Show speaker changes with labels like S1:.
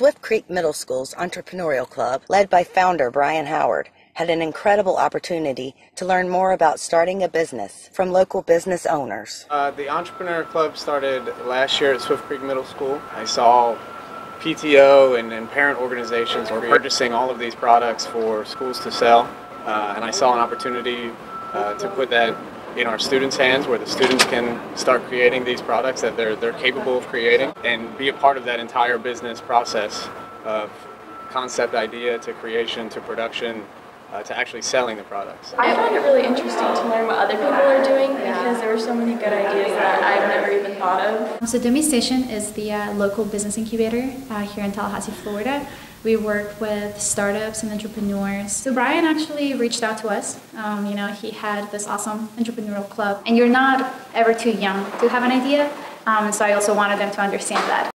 S1: Swift Creek Middle School's Entrepreneurial Club, led by founder Bryan Howard, had an incredible opportunity to learn more about starting a business from local business owners.
S2: Uh, the Entrepreneur Club started last year at Swift Creek Middle School. I saw PTO and, and parent organizations were purchasing all of these products for schools to sell, uh, and I saw an opportunity uh, to put that in our students' hands where the students can start creating these products that they're, they're capable of creating and be a part of that entire business process of concept idea to creation to production uh, to actually selling the products.
S3: I found it really interesting to learn what other people are doing because there were so many good ideas even thought of.
S4: So Domi Station is the uh, local business incubator uh, here in Tallahassee, Florida. We work with startups and entrepreneurs. So Bryan actually reached out to us. Um, you know, he had this awesome entrepreneurial club, and you're not ever too young to have an idea. Um, so I also wanted them to understand that.